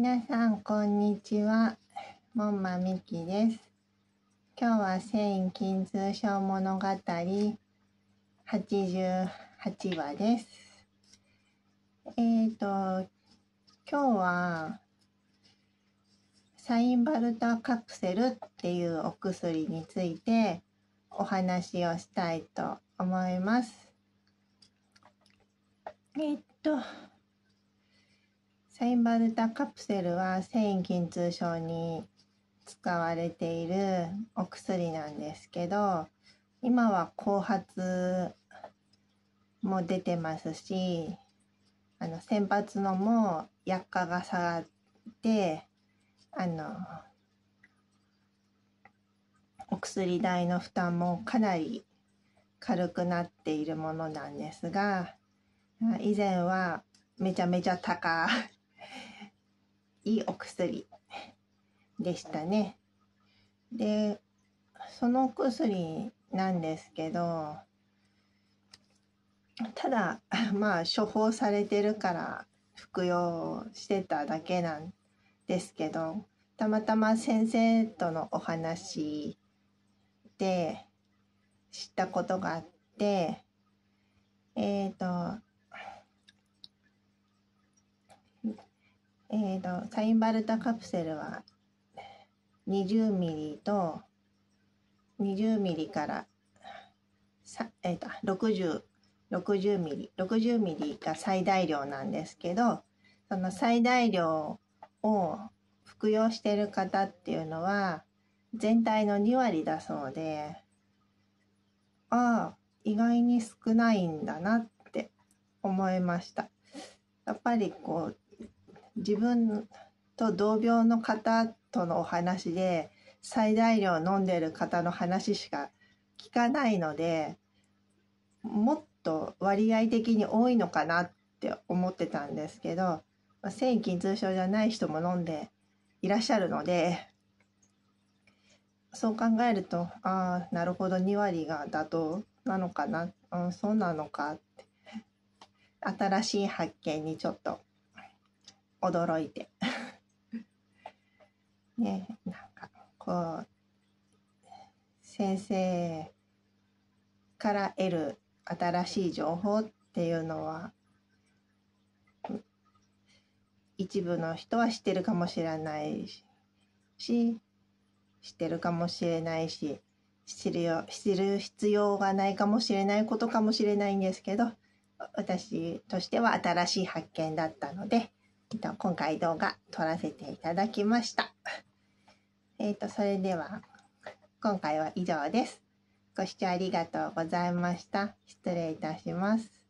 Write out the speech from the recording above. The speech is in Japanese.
皆さん、こんにちは。門馬美希です。今日は繊維筋痛症物語88話です。えっ、ー、と、今日はサインバルタカプセルっていうお薬についてお話をしたいと思います。えっ、と、サインバルタカプセルは繊維筋痛症に使われているお薬なんですけど今は後発も出てますしあの先発のも薬価が下がってあのお薬代の負担もかなり軽くなっているものなんですが以前はめちゃめちゃ高いいお薬でしたね。で、そのお薬なんですけど、ただ、まあ、処方されてるから服用してただけなんですけど、たまたま先生とのお話で知ったことがあって、えっ、ー、と、えーと、サインバルタカプセルは20ミリと20ミリからさえーと、60, 60ミリ60ミリが最大量なんですけどその最大量を服用してる方っていうのは全体の2割だそうでああ意外に少ないんだなって思いました。やっぱりこう自分と同病の方とのお話で最大量飲んでる方の話しか聞かないのでもっと割合的に多いのかなって思ってたんですけど繊維筋痛症じゃない人も飲んでいらっしゃるのでそう考えるとああなるほど2割が妥当なのかな、うん、そうなのかって。新しい発見にちょっと驚いて。ねなんかこう先生から得る新しい情報っていうのは一部の人は知ってるかもしれないし知ってるかもしれないし知るよ知る必要がないかもしれないことかもしれないんですけど私としては新しい発見だったのでえっと今回動画撮らせていただきました。えっ、ー、と、それでは今回は以上です。ご視聴ありがとうございました。失礼いたします。